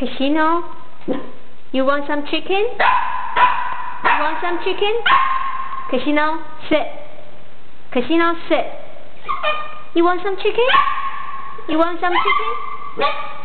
Casino, you want some chicken? You want some chicken? Casino, sit. Casino, sit. You want some chicken? You want some chicken?